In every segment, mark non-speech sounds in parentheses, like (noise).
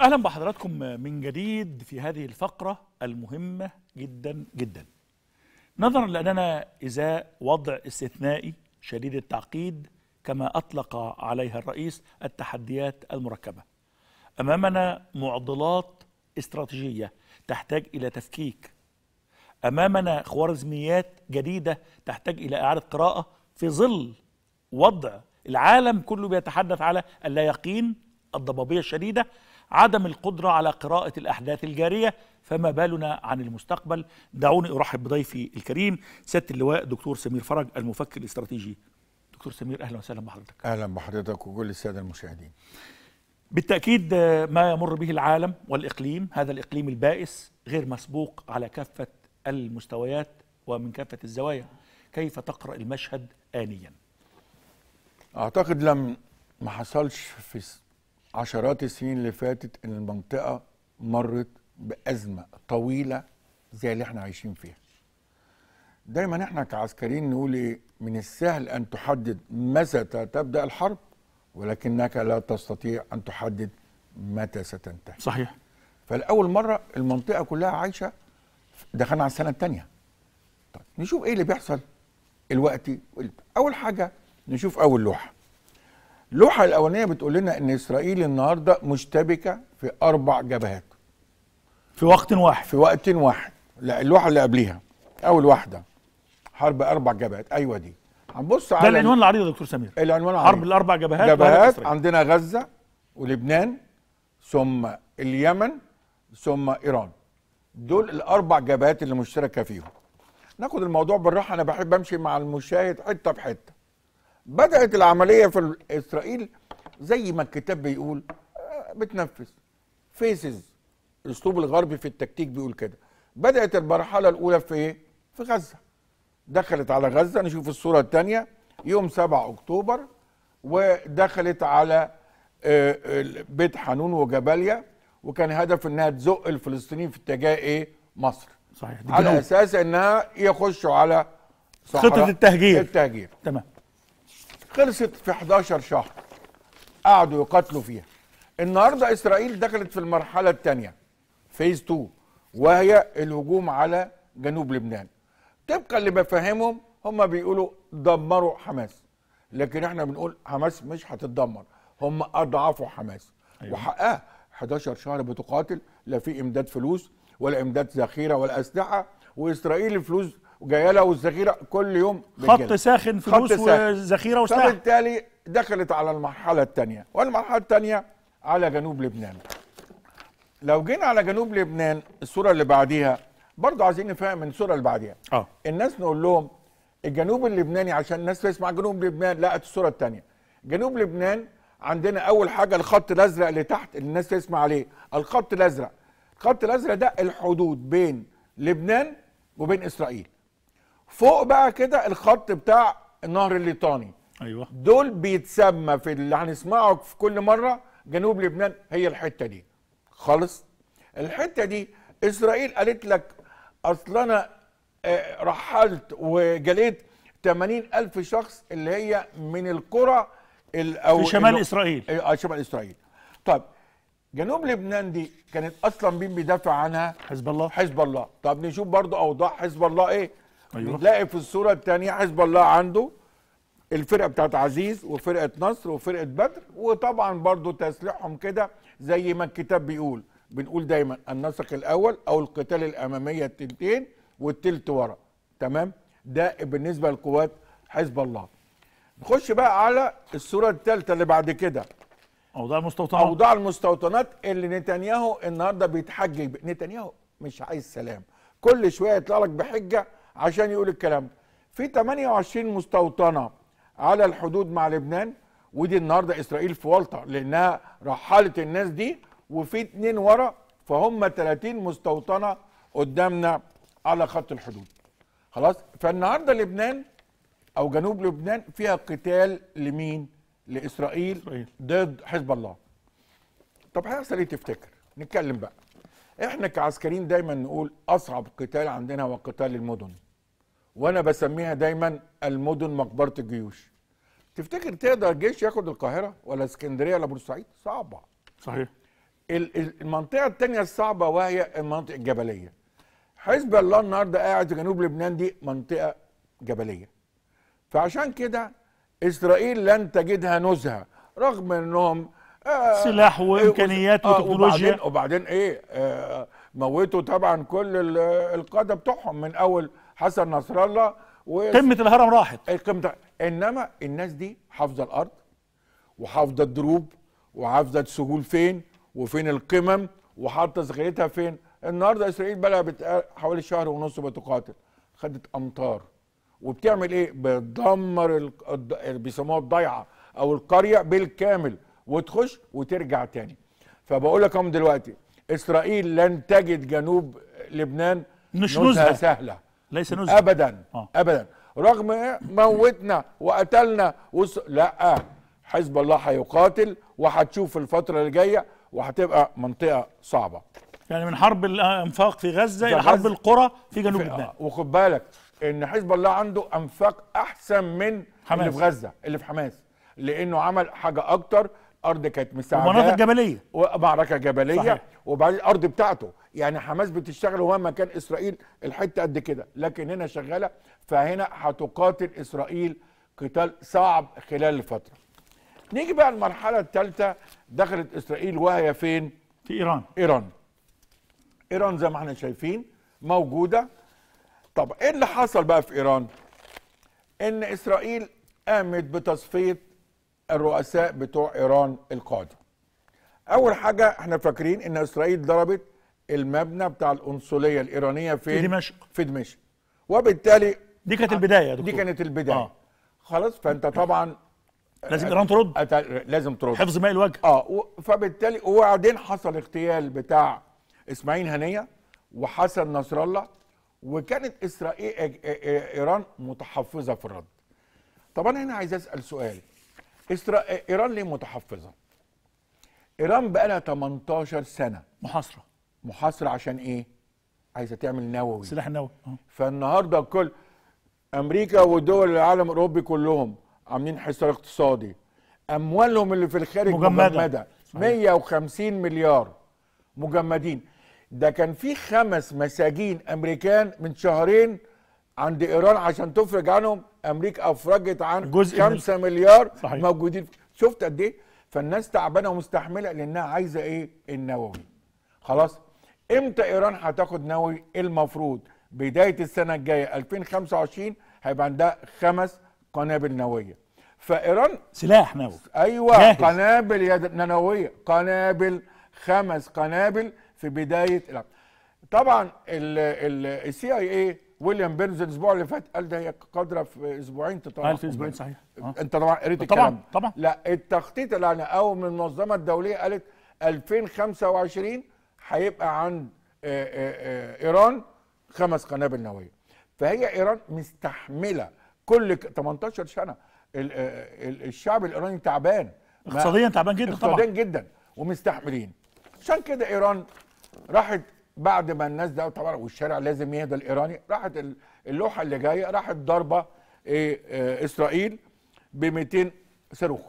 أهلا بحضراتكم من جديد في هذه الفقرة المهمة جدا جدا. نظرا لأننا ازاء وضع استثنائي شديد التعقيد كما أطلق عليها الرئيس التحديات المركبة. أمامنا معضلات استراتيجية تحتاج إلى تفكيك. أمامنا خوارزميات جديدة تحتاج إلى إعادة قراءة في ظل وضع العالم كله بيتحدث على اللا يقين الضبابية الشديدة عدم القدرة على قراءة الأحداث الجارية فما بالنا عن المستقبل. دعوني أرحب بضيفي الكريم سياده اللواء دكتور سمير فرج المفكر الاستراتيجي. دكتور سمير أهلا وسهلا بحضرتك. أهلا بحضرتك وكل السادة المشاهدين. بالتأكيد ما يمر به العالم والإقليم هذا الإقليم البائس غير مسبوق على كافة المستويات ومن كافة الزوايا. كيف تقرأ المشهد انيا؟ أعتقد لم ما حصلش في عشرات السنين اللي فاتت إن المنطقة مرت بأزمة طويلة زي اللي إحنا عايشين فيها. دايما إحنا كعسكريين نقول إيه؟ من السهل أن تحدد متى تبدأ الحرب ولكنك لا تستطيع أن تحدد متى ستنتهي. صحيح. فالأول مرة المنطقة كلها عايشة دخلنا على السنة الثانية طيب نشوف إيه اللي بيحصل؟ الوقتي أول حاجة نشوف أول لوحة. اللوحة الأولانية بتقول لنا إن إسرائيل النهارده مشتبكة في أربع جبهات. في وقت واحد. في وقت واحد. لا اللوحة اللي قبليها. أول واحدة. حرب أربع جبهات. أيوه دي. هنبص ده على العنوان العريض يا دكتور سمير. العنوان حرب عريض. الأربع جبهات جبهات. عندنا غزة ولبنان ثم اليمن ثم إيران. دول الأربع جبهات اللي مشتركة فيهم. ناخد الموضوع بالراحة. أنا بحب أمشي مع المشاهد حتة بحتة. بدأت العملية في إسرائيل زي ما الكتاب بيقول آه، بتنفذ. فيسز الأسلوب الغربي في التكتيك بيقول كده. بدأت المرحلة الأولى في إيه؟ في غزة. دخلت على غزة نشوف الصورة الثانية يوم 7 أكتوبر ودخلت على آه، بيت حانون وجباليا وكان هدف إنها تزق الفلسطينيين في اتجاه إيه؟ مصر. صحيح على. أساس إنها يخشوا على خطة التهجير. التهجير. تمام. خلصت في 11 شهر. قعدوا يقاتلوا فيها. النهارده إسرائيل دخلت في المرحلة الثانية فيز 2 وهي الهجوم على جنوب لبنان. طبقا لمفاهيمهم هم بيقولوا دمروا حماس. لكن إحنا بنقول حماس مش هتتدمر هم أضعفوا حماس. أيوة. وحقها 11 شهر بتقاتل لا في إمداد فلوس ولا إمداد ذخيرة ولا أسلحة وإسرائيل الفلوس جاية لها والذخيرة كل يوم خط بتجيلها. ساخن خط فلوس. وذخيره وسلاح فبالتالي دخلت على المرحلة الثانية والمرحلة الثانية على جنوب لبنان. لو جينا على جنوب لبنان الصورة اللي بعديها برضه عايزين نفهم من الصورة اللي بعديها. آه. الناس نقول لهم الجنوب اللبناني عشان الناس تسمع جنوب لبنان لا الصورة الثانية جنوب لبنان عندنا أول حاجة الخط الأزرق اللي تحت اللي الناس تسمع عليه. الخط الأزرق. الخط الأزرق ده الحدود بين لبنان وبين إسرائيل. فوق بقى كده الخط بتاع النهر الليطاني. أيوه. دول بيتسمى في اللي هنسمعه في كل مرة جنوب لبنان هي الحتة دي. خالص. الحتة دي إسرائيل قالت لك أصل أنا آه، رحلت وجليت 80 ألف شخص اللي هي من القرى ال- أو في شمال اللي- إسرائيل. آه شمال إسرائيل. طب جنوب لبنان دي كانت أصلا مين بيدافع عنها؟ حزب الله. حزب الله. طب نشوف برضو أوضاع حزب الله إيه؟ أيوة. نلاقي في الصورة الثانية حزب الله عنده الفرقة بتاعت عزيز وفرقة نصر وفرقة بدر وطبعا برضو تسليحهم كده زي ما الكتاب بيقول. بنقول دايما النسق الأول أو القتال الأمامية التلتين والتلت ورا. تمام؟ ده بالنسبة لقوات حزب الله. نخش بقى على الصورة الثالثه اللي بعد كده. أوضاع المستوطنات. أوضاع المستوطنات اللي نتنياهو النهارده بيتحجج نتنياهو مش عايز سلام. كل شوية يطلع لك بحجة عشان يقول الكلام. ده. في 28 مستوطنة على الحدود مع لبنان ودي النهارده إسرائيل في ورطه لأنها رحلت الناس دي وفي اتنين ورا فهم 30 مستوطنة قدامنا على خط الحدود. خلاص؟ فالنهاردة لبنان أو جنوب لبنان فيها قتال لمين؟ لإسرائيل إسرائيل. ضد حزب الله. طب هيحصل إيه تفتكر؟ نتكلم بقى. إحنا كعسكريين دايما نقول أصعب قتال عندنا هو قتال المدن. وأنا بسميها دايما المدن مقبرة الجيوش. تفتكر تقدر الجيش ياخد القاهرة ولا اسكندرية ولا بورسعيد؟ صعبة. صحيح. ال- ال- المنطقة الثانية الصعبة وهي المناطق الجبلية. حزب الله النهارده قاعد في جنوب لبنان دي منطقة جبلية. فعشان كده إسرائيل لن تجدها نزهة رغم إنهم آه سلاح وإمكانيات آه وتكنولوجيا. وبعدين, وبعدين إيه آه موتوا طبعا كل ال- القادة بتوعهم من أول حسن نصر الله و قمة الهرم راحت. القيمة إنما الناس دي حافظة الأرض وحافظة الدروب وحافظة السهول فين وفين القمم وحاطة ذخيرتها فين. النهارده إسرائيل بقى بتق- حوالي شهر ونص بتقاتل خدت أمطار. وبتعمل إيه؟ بتدمر ال- بيسموها الضيعة أو القرية بالكامل وتخش وترجع تاني. فبقول لكم دلوقتي إسرائيل لن تجد جنوب لبنان مش. سهلة. ليس نزهه ابدا آه. ابدا رغم؟ موتنا وقتلنا وص... لا حزب الله هيقاتل وهتشوف الفترة اللي جاية وهتبقى منطقة صعبة يعني من حرب الأنفاق في غزة إلى حرب. القرى في جنوب لبنان آه، وخد بالك إن حزب الله عنده أنفاق أحسن من حماس. اللي في غزة اللي في حماس لأنه عمل حاجة أكتر أرض كانت مساعدة ومناطق جبلية ومعركه جبلية صحيح. وبعدين الأرض بتاعته يعني حماس بتشتغل وهما كان إسرائيل الحتة قد كده. لكن هنا شغالة فهنا هتقاتل إسرائيل قتال صعب خلال الفترة نيجي بقى المرحلة الثالثة دخلت إسرائيل وهي فين؟ في إيران. إيران. إيران زي ما إحنا شايفين موجودة. طب إيه اللي حصل بقى في إيران؟ إن إسرائيل قامت بتصفية الرؤساء بتوع إيران القاده أول حاجة إحنا فاكرين إن إسرائيل ضربت المبنى بتاع القنصليه الإيرانية فين؟ في دمشق. في دمشق. وبالتالي دي كانت البداية يا دكتور. دي كانت البداية. آه. خلاص فأنت طبعا (laughs) لازم إيران ترد. أت- لازم ترد. حفظ ماء الوجه. آه و- فبالتالي وبعدين حصل اغتيال بتاع إسماعيل هنية وحسن نصر الله وكانت إسرائيل إيران متحفظة في الرد. طب أنا هنا عايز أسأل سؤال. إسرا... إيران ليه متحفظة؟ إيران بقى لها 18 سنة. محاصرة. محاصرة عشان إيه؟ عايزة تعمل نووي. السلاح النووي آه. فالنهاردة كل أمريكا ودول العالم الأوروبي كلهم عاملين حصار اقتصادي. أموالهم اللي في الخارج مجمدة. مجمدة. صحيح. 150 مليار مجمدين. ده كان في خمس مساجين أمريكان من شهرين عند إيران عشان تفرج عنهم. أمريكا أفرجت عن جزء من- 5 مليار صحيح. موجودين. شفت قد إيه؟ فالناس تعبانة ومستحملة لأنها عايزة إيه؟ النووي. خلاص؟ إمتى ايران هتاخد نووي المفروض بداية السنة الجاية 2025 هيبقى عندها خمس قنابل نووية فايران سلاح نووي أيوه جاهز. قنابل يد نووية قنابل خمس قنابل في بداية. طبعا السي آي اي ويليام بيرنز الأسبوع اللي فات قال ده هي قادرة في أسبوعين تطلع قال في أسبوعين صحيح آه. انت طبعا قريت طبعاً، الكلام طبعاً. لا التخطيط اللي أو من المنظمة الدولية قالت 2025 هيبقى عند آه، آه، آه، إيران خمس قنابل نووية. فهي إيران مستحملة كل ك- 18 سنة. ال- ال- الشعب الإيراني تعبان. اقتصاديا تعبان جدا اقتصاديا طبعا جدا ومستحملين. عشان كده إيران راحت بعد ما الناس ده طبعا والشارع لازم يهدى الإيراني راحت ال- اللوحة اللي جاية راحت ضربة إسرائيل ب 200 صاروخ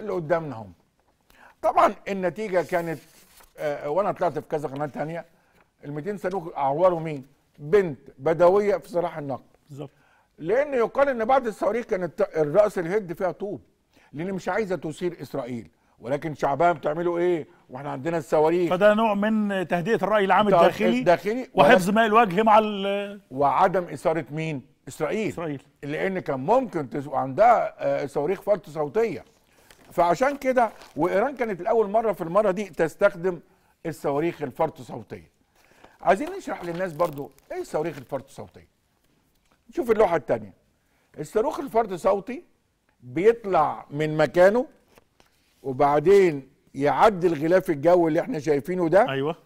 اللي قدامنا هم طبعا النتيجة كانت وأنا طلعت في كذا قناة ثانية ال 200 صاروخ اعوروا مين؟ بنت بدوية في صلاح النقل بالظبط. لأن يقال إن بعض الصواريخ كانت الرأس الهد فيها طوب لأن مش عايزة تثير إسرائيل. ولكن شعبها بتعملوا إيه؟ وإحنا عندنا الصواريخ. فده نوع من تهدئة الرأي العام الداخلي الداخلي. وحفظ ماء الوجه مع ال- وعدم إثارة مين؟ إسرائيل. إسرائيل. لأن كان ممكن تس... عندها آه، صواريخ فرط صوتية. فعشان كده وإيران كانت الأول مرة في المرة دي تستخدم الصواريخ الفرط صوتية. عايزين نشرح للناس برضو إيه الصواريخ الفرط صوتية. نشوف اللوحة الثانية الصاروخ الفرط صوتي بيطلع من مكانه وبعدين يعدي الغلاف الجوي اللي إحنا شايفينه ده أيوه.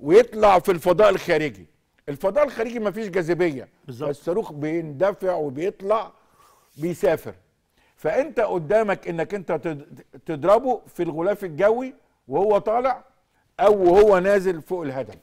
ويطلع في الفضاء الخارجي. الفضاء الخارجي مفيش جاذبية. بالظبط. الصاروخ بيندفع وبيطلع بيسافر. فأنت قدامك إنك أنت تضربه في الغلاف الجوي وهو طالع أو وهو نازل فوق الهدف.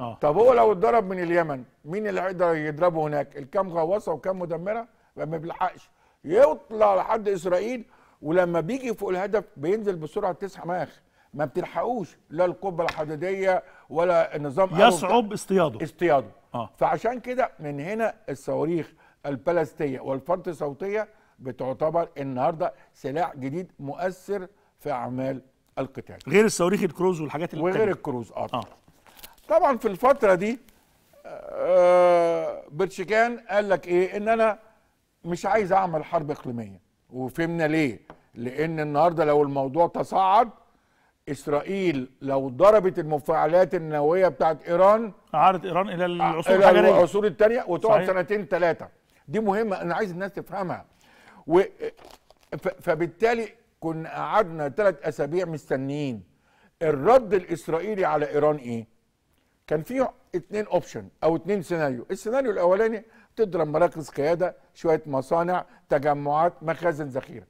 آه. طب هو لو اتضرب من اليمن مين اللي هيقدر يضربه هناك؟ الكام غواصة وكام مدمرة؟ ما بيلحقش. يطلع لحد إسرائيل ولما بيجي فوق الهدف بينزل بسرعة 9 ماخ ما بتلحقوش. لا القبة الحديدية ولا النظام يصعب اصطياده. اصطياده. آه. فعشان كده من هنا الصواريخ البلاستية والفرط صوتية بتعتبر النهارده سلاح جديد مؤثر في أعمال القتال. غير الصواريخ الكروز والحاجات اللي وغير. الكروز آه. آه. طبعا في الفترة دي آه قال لك إيه؟ إن أنا مش عايز أعمل حرب إقليمية. وفهمنا ليه؟ لأن النهارده لو الموضوع تصاعد إسرائيل لو ضربت المفاعلات النووية بتاعت إيران عادت إيران إلى العصور إلى الحجرية. العصور الثانية وتقعد. سنتين ثلاثة دي مهمة أنا عايز الناس تفهمها. و فبالتالي كنا قعدنا ثلاث أسابيع مستنيين. الرد الإسرائيلي على إيران إيه؟ كان فيه اتنين option أو اتنين سيناريو السيناريو الأولاني تضرب مراكز قيادة شوية مصانع تجمعات مخازن ذخيرة.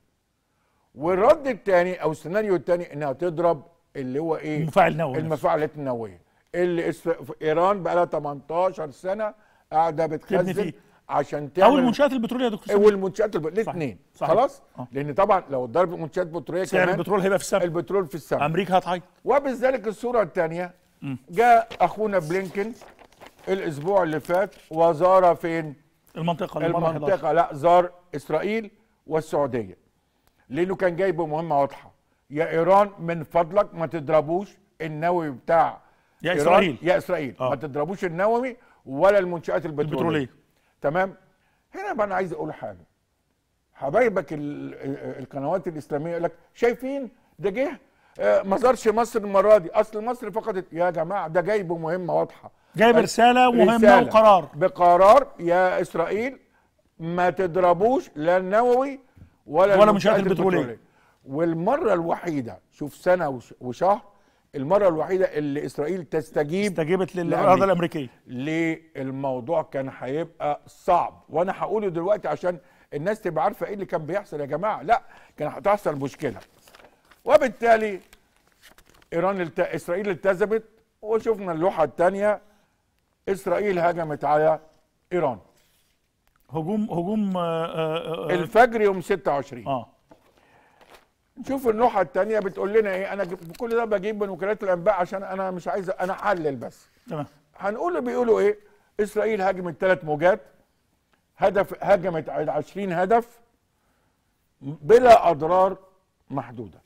والرد الثاني أو السيناريو الثاني إنها تضرب اللي هو إيه؟ مفاعل نووي نفسه. المفاعلات النوويه اللي إسر... إيران بقى لها 18 سنة قاعدة بتخزن. عشان تعمل أو المنشات البتروليه يا دكتور. والمنشات الب... الاثنين. خلاص آه. لأن طبعا لو ضرب منشآت بتروليه سعر كمان البترول هيبقى في السماء البترول في السماء أمريكا هتعيط وبذلك الصورة الثانية جاء أخونا بلينكن الأسبوع اللي فات وزار فين؟ المنطقة المرة 11. المنطقة لا زار إسرائيل والسعودية لأنه كان جايب مهمة واضحة يا إيران من فضلك ما تضربوش النووي بتاع يا إيران. إسرائيل. يا إسرائيل آه. ما تضربوش النووي ولا المنشآت البترولية, البترولية. تمام؟ هنا بقى أنا عايز أقول حاجة. حبايبك ال- ال- القنوات الإسلامية يقول لك شايفين؟ ده جه آه، ما زارش مصر المرة دي. أصل مصر فقدت يا جماعة ده جايب مهمة واضحة. جايب رسالة مهمة رسالة وقرار. بقرار يا إسرائيل ما تضربوش لا النووي ولا, ولا منشآت البترولية. والمرة الوحيدة شوف سنة وش- وشهر المرة الوحيدة اللي إسرائيل تستجيب استجابت. للاراده الأمريكية. ليه الموضوع كان هيبقى صعب؟ وأنا هقوله دلوقتي عشان الناس تبقى عارفة إيه اللي كان بيحصل يا جماعة. لا كان هتحصل مشكلة. وبالتالي إيران الت... إسرائيل التزمت وشفنا اللوحة الثانية إسرائيل هجمت على إيران. هجوم هجوم آه، آه، آه، الفجر يوم 26 آه. نشوف اللوحه الثانية بتقول لنا إيه أنا كل ده بجيب من وكالات الأنباء عشان أنا مش عايز أنا احلل بس. تمام. هنقول بيقولوا إيه؟ إسرائيل هاجمت ثلاث موجات هدف هاجمت على 20 هدف بلا أضرار محدودة.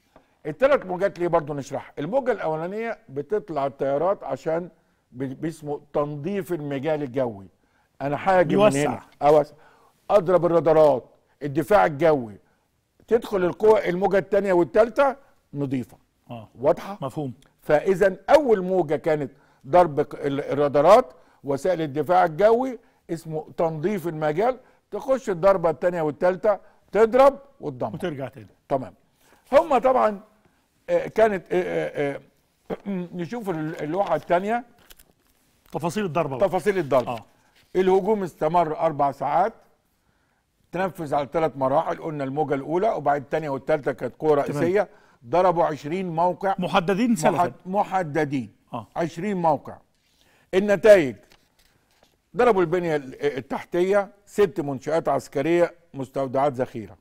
الثلاث موجات ليه برضو نشرحها الموجة الأولانية بتطلع الطيارات عشان باسمه تنظيف المجال الجوي. أنا هاجم من. هنا. أضرب الرادارات الدفاع الجوي. تدخل القوى الموجة الثانية والثالثه نظيفه آه. واضحة؟ مفهوم. فإذا أول موجة كانت ضرب الرادارات وسائل الدفاع الجوي اسمه تنظيف المجال تخش الضربة الثانية والثالثه تضرب وتدمر وترجع تاني. تمام. هم طبعا آه، كانت آه، آه، آه، (clears throat) نشوف ال- اللوحة الثانية تفاصيل الضربة. تفاصيل الضرب آه. الهجوم استمر أربع ساعات. تنفذ على ثلاث مراحل قلنا الموجة الأولى وبعد الثانية والثالثة كانت قوه رئيسية. ضربوا 20 موقع. محددين سلفا. محد محددين. آه. 20 موقع. النتائج. ضربوا البنية التحتية. ست منشآت عسكرية مستودعات ذخيرة.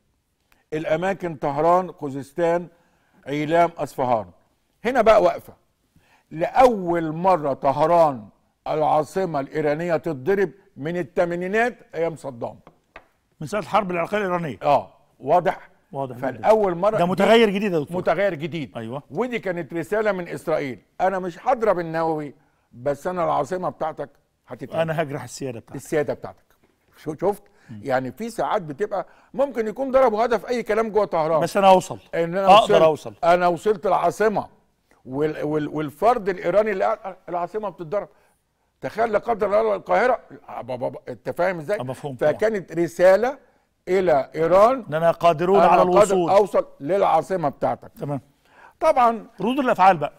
الأماكن طهران خوزستان عيلام أصفهان. هنا بقى واقفة لأول مرة طهران العاصمة الإيرانية تتضرب من الثمانينات أيام صدام. من ساعة الحرب العراقية الإيرانية. آه واضح. واضح جداً. فالأول مرة ده متغير جديد يا دكتور. متغير جديد. أيوة. ودي كانت رسالة من إسرائيل. أنا مش هضرب النووي بس أنا العاصمة بتاعتك هتتهد أنا هجرح السيادة بتاعتي السيادة بتاعتك. شو شفت؟ يعني في ساعات بتبقى ممكن يكون ضربوا هدف أي كلام جوه طهران. بس أنا أوصل. إن أنا أقدر وصلت. أوصل. أنا وصلت العاصمة. وال وال والفرد الإيراني اللي العاصمة بتتضرب. تخيل لا قدر الله القاهرة. بابا بابا انت فاهم إزاي؟ آه، مفهوم. فكانت رسالة إلى إيران. اننا قادرون على قادر الوصول. أوصل للعاصمة بتاعتك. تمام. طبعا ردود الأفعال بقى.